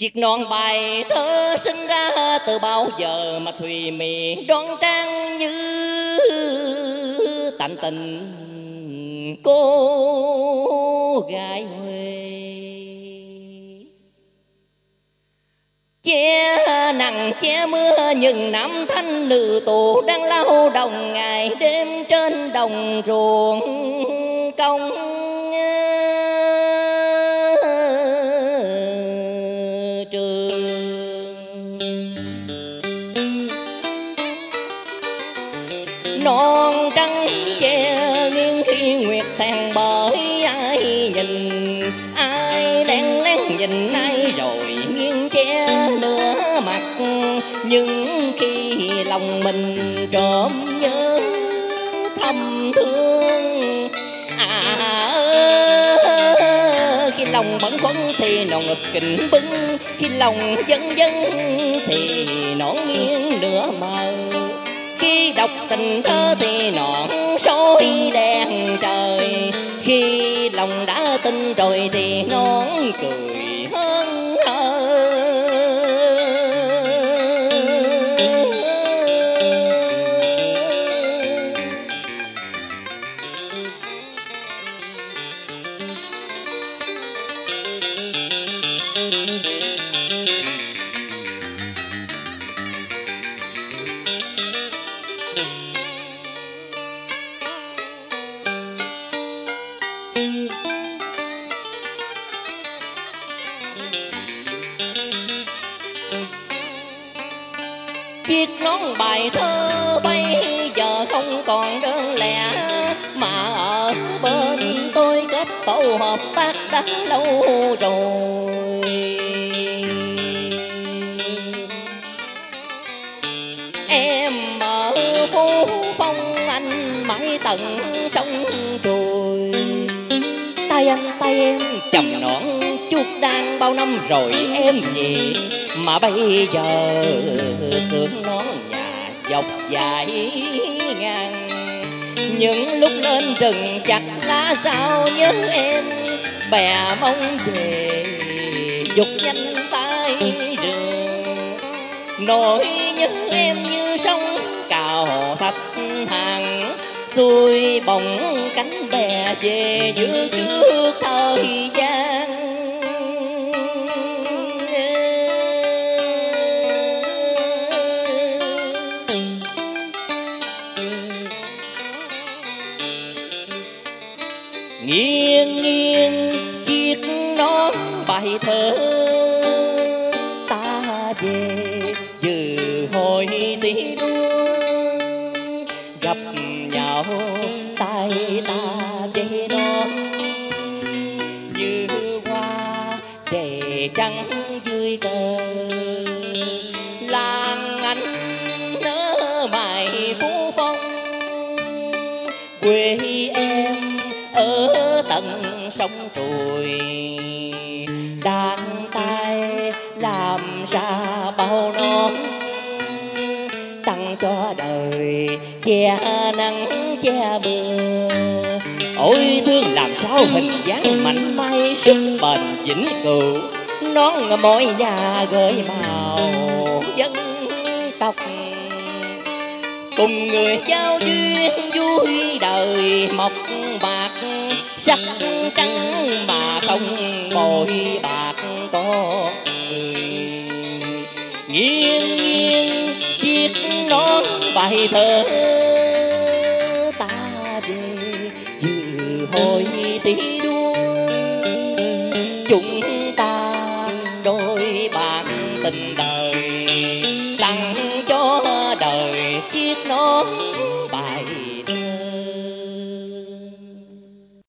Chiếc non bài thơ sinh ra từ bao giờ mà thùy mị đoan trang như tạnh tình cô gái Huế. Che nặng che mưa nhưng năm thanh nữ tù đang lao đồng ngày đêm trên đồng ruộng công than bởi ai nhìn, ai lén lén nhìn, ai rồi nghiêng che nửa mặt. Nhưng khi lòng mình trộm nhớ thầm thương à khi lòng bẩn khuẩn thì nọ ngực kình bưng, khi lòng dân dân thì nọ nghiêng nửa mờ khi đọc tình thơ thì nọ sôi đèn khi lòng đã tin rồi thì nón cười hơn hờ chiếc nón bài thơ bây giờ không còn đơn lẻ, mà ở bên tôi kết tổ hợp tác đã lâu rồi. Em ở phố phong anh mãi tận sông trồi tay anh tay em chầm nón chuột đang bao năm rồi em gì mà bây giờ sướng nó nhà dọc dài ngang. Những lúc lên rừng chặt lá sao nhớ em? Bè mong về dục nhanh tay rừng nỗi nhớ em như sông cào thạch hàng. Xuôi bồng cánh bè về giữa trước thời gian. Nghiêng nghiêng, chiếc nón bài thơ ta về dự hồi tí đua. Gặp nhau tay ta về đó như hoa để trắng dưới cờ. Làng anh nỡ mày phú phong. Quê em ở tận sông trùi đàn tay làm ra bao nón, tặng cho đời che nắng che mưa. Ôi, thương làm sao hình dáng mạnh may sức bền vĩnh cửu. Nón mỗi nhà gợi màu dân tộc. Cùng người giao duyên vui đời mộc bạc chắc chắn mà không bội bạc có người. Nghiêng nghiêng chiếc nón bài thơ ta về dự hồi tí đua. Chúng ta đôi bạn tình đời, tặng cho đời chiếc nón bài